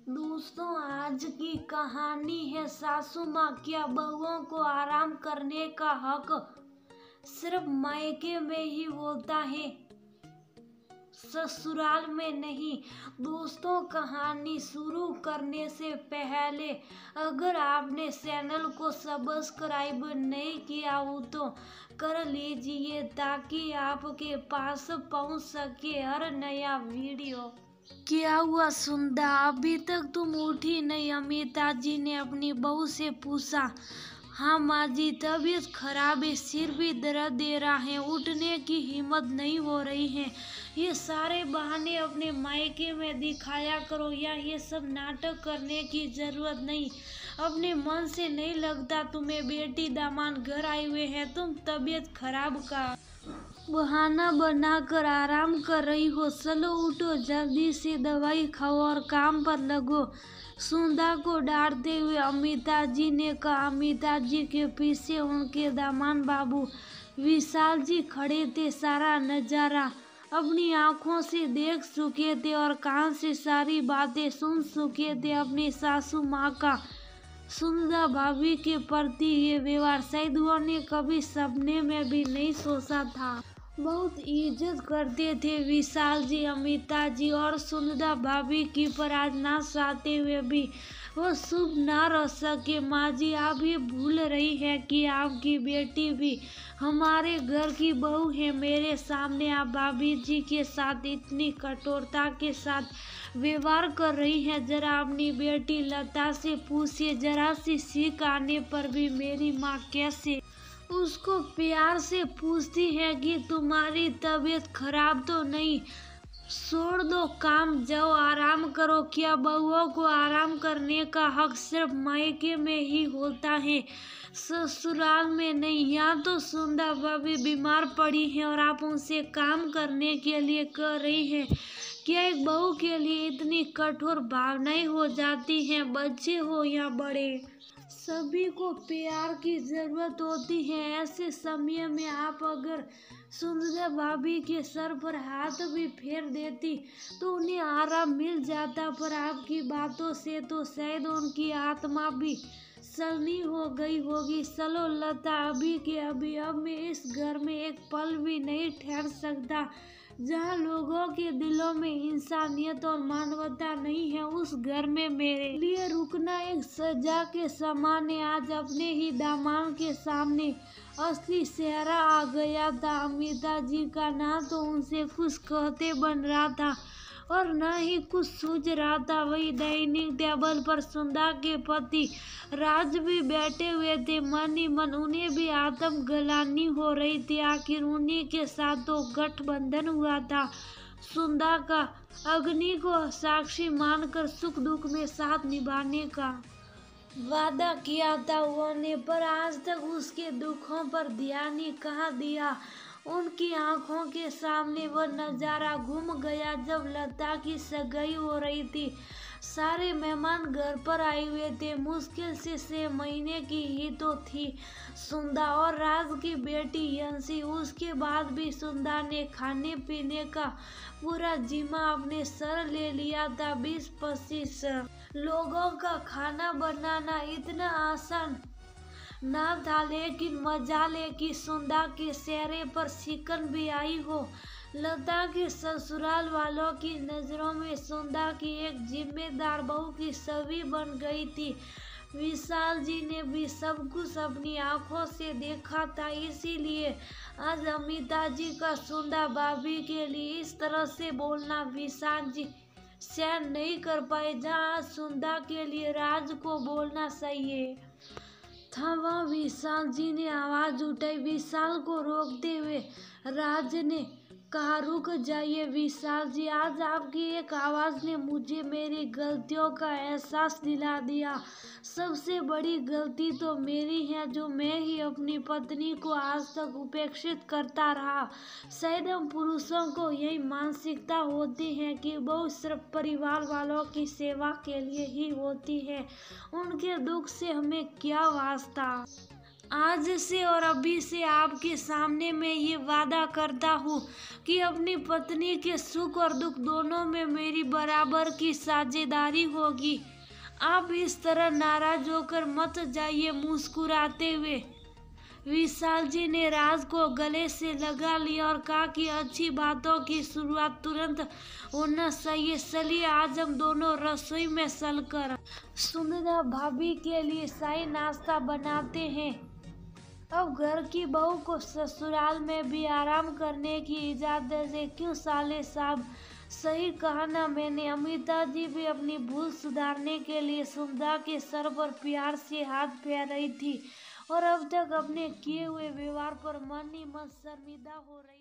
दोस्तों, आज की कहानी है सासू माँ क्या बहुओं को आराम करने का हक। सिर्फ़ मायके में ही होता है, ससुराल में नहीं। दोस्तों, कहानी शुरू करने से पहले अगर आपने चैनल को सब्सक्राइब नहीं किया हो तो कर लीजिए ताकि आपके पास पहुँच सके हर नया वीडियो। क्या हुआ सुंदा अभी तक तुम उठी नहीं। अमिता जी ने अपनी बहू से पूछा हाँ माँ जी तबीयत खराब है, सिर भी दर्द दे रहा है, उठने की हिम्मत नहीं हो रही है। ये सारे बहाने अपने मायके में दिखाया करो या ये सब नाटक करने की ज़रूरत नहीं। अपने मन से नहीं लगता, तुम्हें बेटी दामान घर आए हुए हैं, तुम तबीयत खराब का बहाना बनाकर आराम कर रही हो। चलो उठो, जल्दी से दवाई खाओ और काम पर लगो। सुंदा को डांटते हुए अमिता जी ने कहा, अमिता जी के पीछे उनके दामान बाबू विशाल जी खड़े थे, सारा नज़ारा अपनी आँखों से देख चुके थे और कान से सारी बातें सुन चुके थे अपनी सासू माँ का। सुंदा भाभी के प्रति ये व्यवहार शायद उन्होंने कभी सपने में भी नहीं सोचा था। बहुत इज़्ज़त करते थे विशाल जी, अमिता जी और सुंदरा भाभी की पर आज ना चाहते हुए भी। वो शुभ ना रह सके। माँ जी, आप ये भूल रही है कि आपकी बेटी भी हमारे घर की बहू है। मेरे सामने आप भाभी जी के साथ इतनी कठोरता के साथ व्यवहार कर रही हैं। जरा अपनी बेटी लता से पूछिए। जरा सी सीख आने पर भी मेरी माँ कैसे उसको प्यार से पूछती है कि तुम्हारी तबीयत खराब तो नहीं। छोड़ दो काम, जाओ आराम करो। क्या बहुओं को आराम करने का हक सिर्फ़ मायके में ही होता है? ससुराल में नहीं, यहाँ तो सुंदर भाभी बीमार पड़ी हैं और आप उनसे काम करने के लिए कर रही हैं। क्या एक बहू के लिए इतनी कठोर भावनाएँ हो जाती हैं, बच्चे हो या बड़े। सभी को प्यार की ज़रूरत होती है। ऐसे समय में आप अगर सुंदर भाभी के सर पर हाथ भी फेर देती तो उन्हें आराम मिल जाता। पर आपकी बातों से तो शायद उनकी आत्मा भी सलनी हो गई होगी। सलो लता अभी के अभी अब मैं इस घर में एक पल भी नहीं ठहर सकता। जहाँ लोगों के दिलों में इंसानियत और मानवता नहीं है, उस घर में मेरे लिए रुकना एक सजा के समान है। आज अपने ही दामाद के सामने असली सेहरा आ गया था। अमिता जी का नाम तो उनसे खुश कहते बन रहा था। और न ही कुछ सूझ रहा था वही दैनिक टेबल पर सुंदा के पति राज भी बैठे हुए थे। मन ही मन, उन्हें भी आत्म गलानी हो रही थी। आखिर उन्हीं के साथ तो गठबंधन हुआ था। सुंदा का अग्नि को साक्षी मानकर सुख दुख में साथ निभाने का वादा किया था, उन्होंने पर आज तक उसके दुखों पर ध्यान ही कहाँ दिया। उनकी आँखों के सामने वह नज़ारा घूम गया जब लता की सगाई हो रही थी। सारे मेहमान घर पर आए हुए थे। मुश्किल से से महीने की ही तो थी। सुंदा और राज की बेटी यंसी उसके बाद भी सुंदा ने खाने पीने का पूरा जिम्मा अपने सर ले लिया था। बीस पच्चीस लोगों का खाना बनाना इतना आसान ना था लेकिन मजाले की सुंदा के चेहरे पर सिकन भी आई हो। लता के ससुराल वालों की नज़रों में सुंदा की एक जिम्मेदार बहू की छवि बन गई थी। विशाल जी ने भी सब कुछ अपनी आँखों से देखा था, इसीलिए आज अमिता जी का सुंदा भाभी के लिए इस तरह से बोलना विशाल जी सहन नहीं कर पाए, जहाँ सुंदा के लिए राज को बोलना है था वह विशाल जी ने आवाज़ उठाई। विशाल को रोकते हुए राज ने कहा, रुक जाइए विशाल जी, आज आपकी एक आवाज़ ने मुझे मेरी गलतियों का एहसास दिला दिया। सबसे बड़ी गलती तो मेरी है, जो मैं ही अपनी पत्नी को आज तक उपेक्षित करता रहा। शायद हम पुरुषों को यही मानसिकता होती है कि बहु सिर्फ़ परिवार वालों की सेवा के लिए ही होती है। उनके दुख से हमें क्या वास्ता? आज से और अभी से आपके सामने मैं ये वादा करता हूँ कि अपनी पत्नी के सुख और दुख दोनों में मेरी बराबर की साझेदारी होगी। आप इस तरह नाराज़ होकर मत जाइए मुस्कुराते हुए। विशाल जी ने राज को गले से लगा लिया और कहा कि अच्छी बातों की शुरुआत तुरंत होना चाहिए चलिए, आज हम दोनों रसोई में चलकर सुंदरा भाभी के लिए शाही नाश्ता बनाते हैं। अब घर की बहू को ससुराल में भी आराम करने की इजाज़त दे। क्यों साले साहब? सही कहा ना मैंने। अमिता जी भी अपनी भूल सुधारने के लिए सुंदा के सर पर प्यार से हाथ फैर रही थी और अब तक अपने किए हुए व्यवहार पर मन ही मन शर्मिंदा हो रही